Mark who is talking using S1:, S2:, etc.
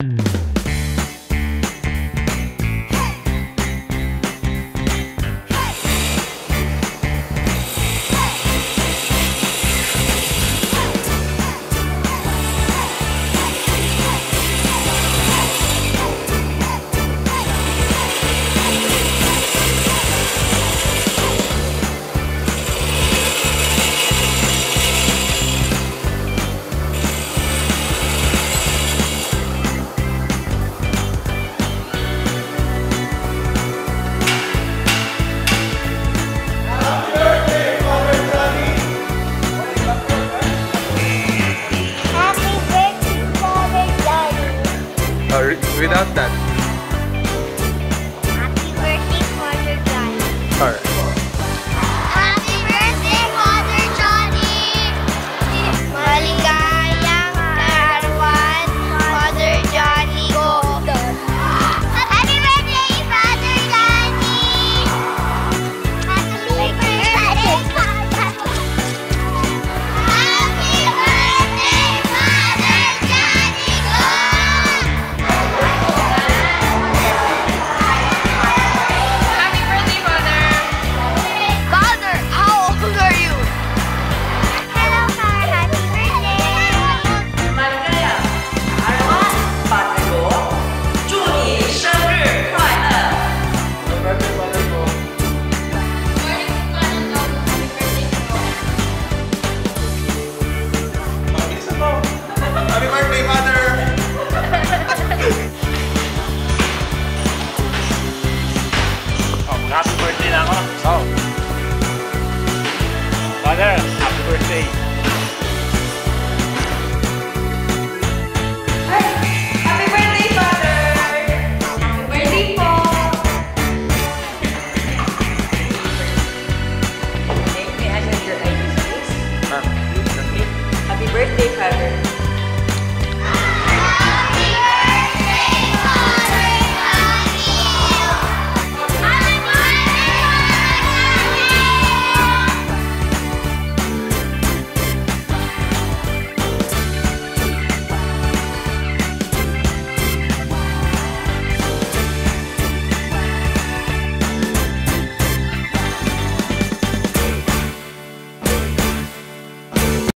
S1: Happy
S2: or without that.